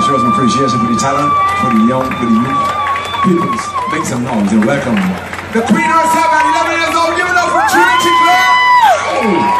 to show some appreciation for the talent, for the young, for the youth. People, make some noise and welcome the Queen herself at 11 years old. Give it up for Trinity.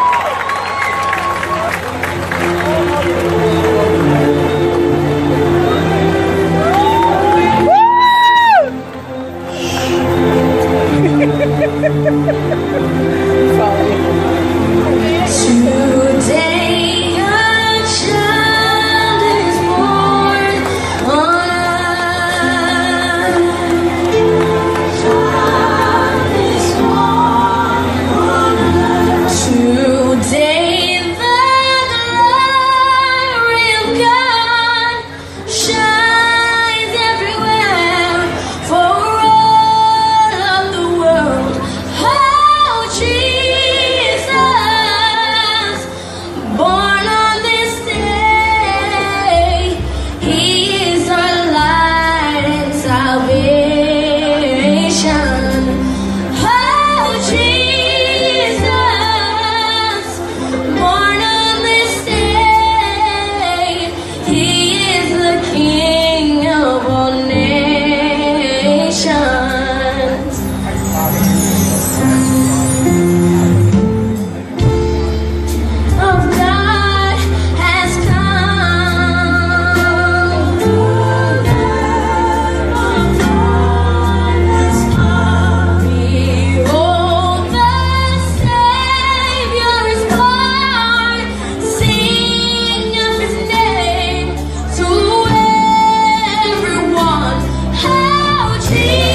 see.